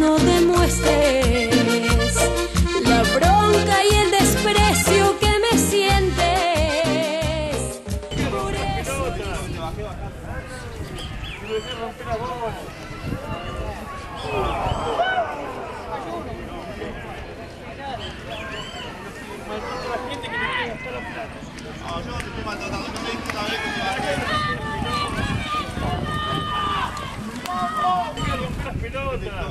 no demuestres la bronca y el desprecio que me sientes. Por eso. No, yo no Bueno,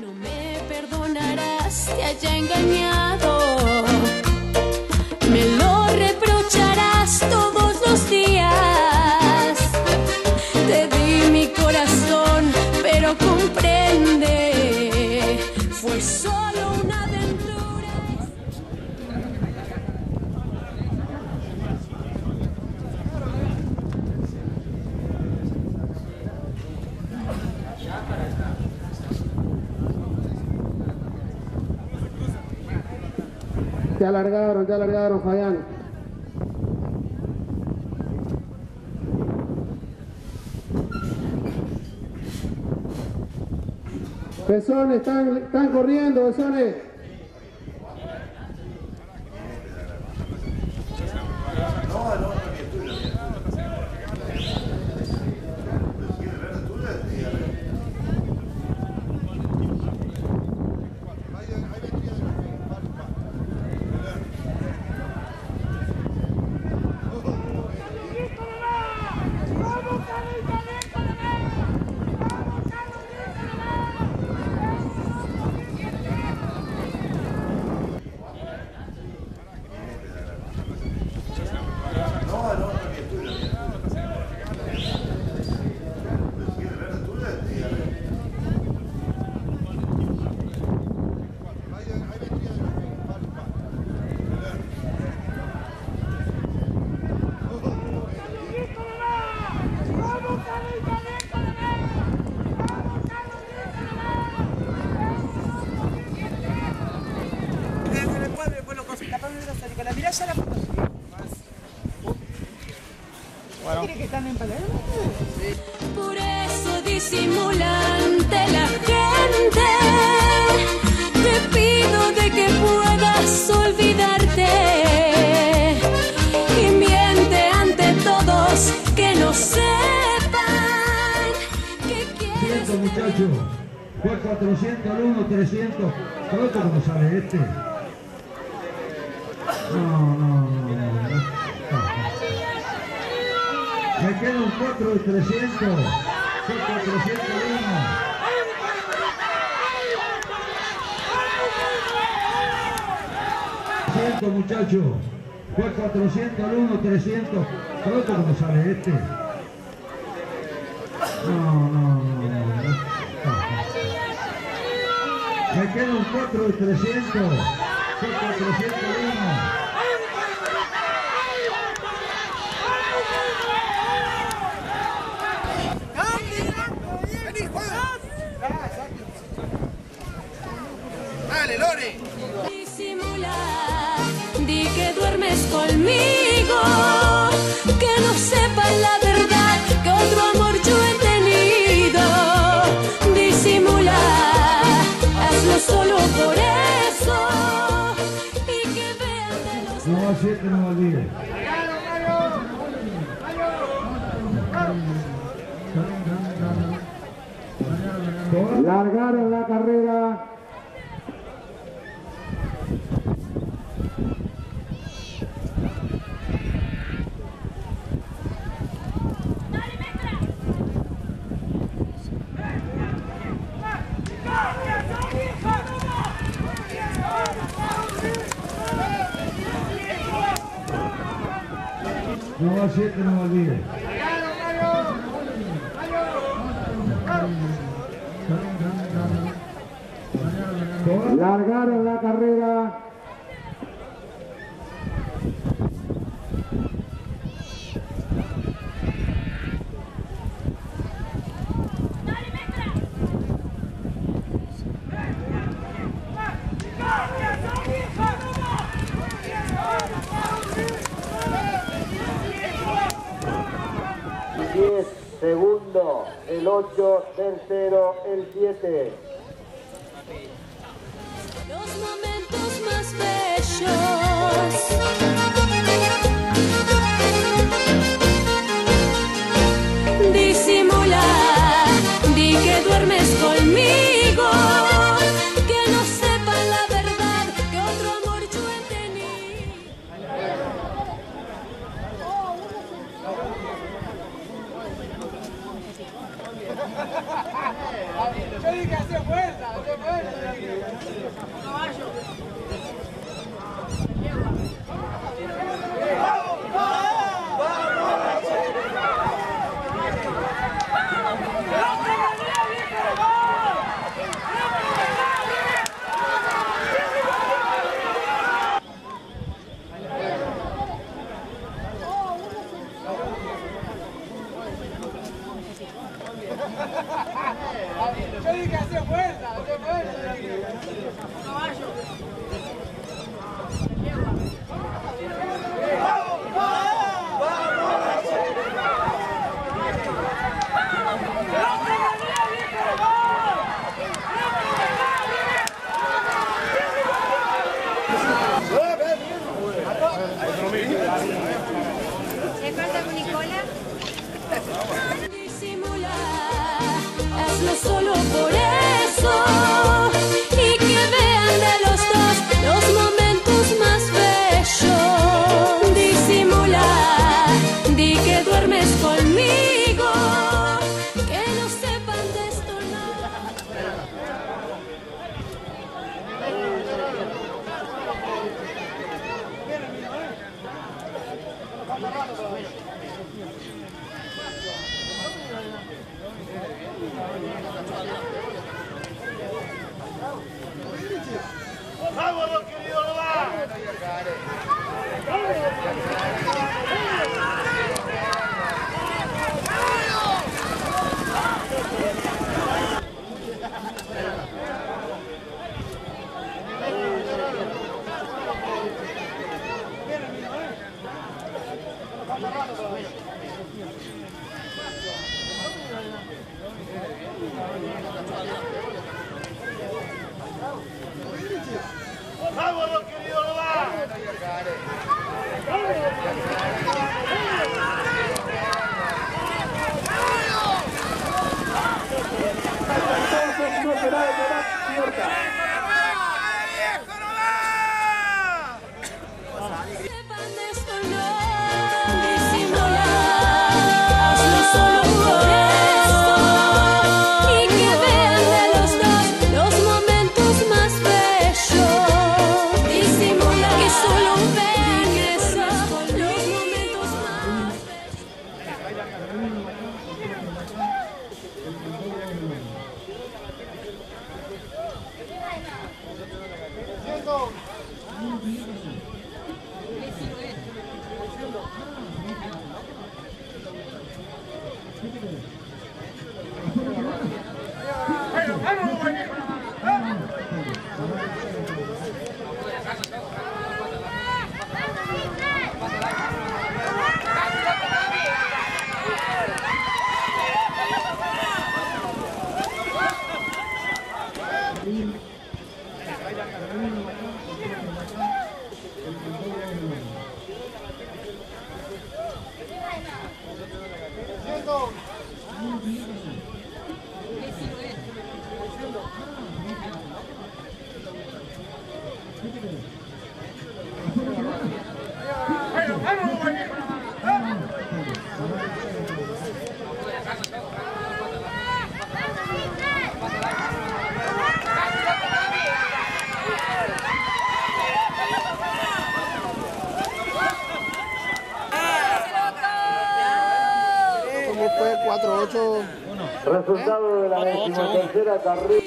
No me perdonarás, te haya engañado. Comprende, fue solo una aventura. Te alargaron, te alargaron, Fabián. Besones, están, están corriendo, besones. con ya la foto. ¿Quiere que están en Palermo? Por eso disimulante la gente. Te pido de que puedas olvidarte. Y miente ante todos que no sepan que quieres. 300 muchachos. Fue 400 al 1, 300. ¿Pronto cómo sale este? No, no, no, no. no. Me queda un 4 de 300. Fue 400 al 1. muchachos. Fue 400 al 1, 300. ¿Pronto cómo sale este? No, no, no. Me queda un 4 de 300. Fue 400 Largaron la carrera. No, así que no me olvide. Largaron la carrera. 8, tercero, el 7. los momentos más bellos. 8. Resultado de la decimotercera carrera.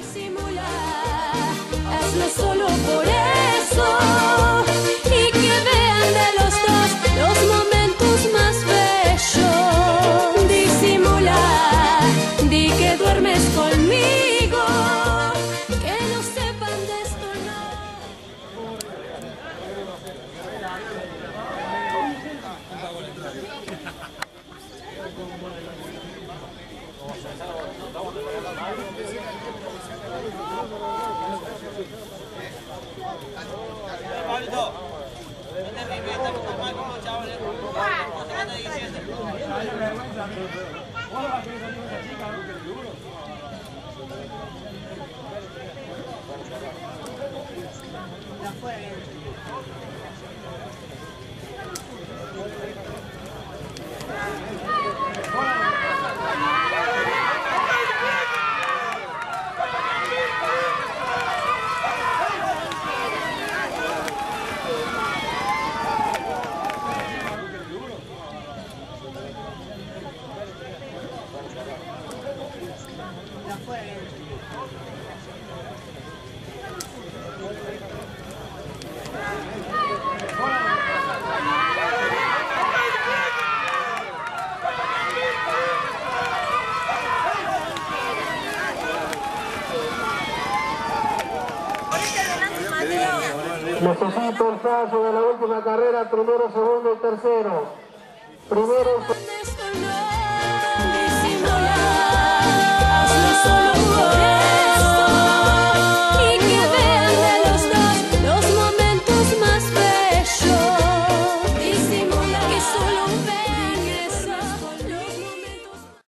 Necesito el paso de la última carrera, primero, segundo y tercero. Primero,